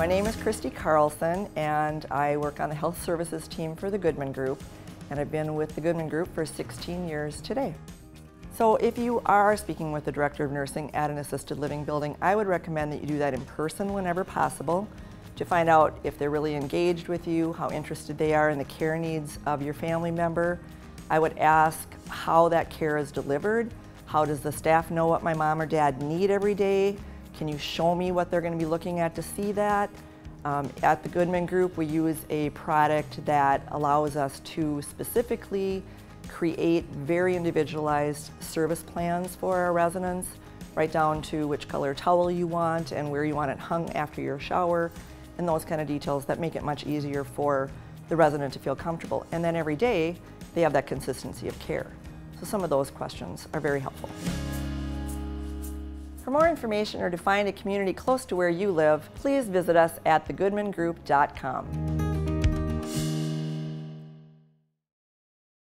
My name is Christy Carlson and I work on the health services team for the Goodman Group and I've been with the Goodman Group for 16 years today. So if you are speaking with the Director of Nursing at an assisted living building, I would recommend that you do that in person whenever possible to find out if they're really engaged with you, how interested they are in the care needs of your family member. I would ask how that care is delivered. How does the staff know what my mom or dad need every day? Can you show me what they're going to be looking at to see that? Um, at the Goodman Group, we use a product that allows us to specifically create very individualized service plans for our residents, right down to which color towel you want and where you want it hung after your shower, and those kind of details that make it much easier for the resident to feel comfortable. And then every day, they have that consistency of care. So some of those questions are very helpful. For more information or to find a community close to where you live, please visit us at thegoodmangroup.com.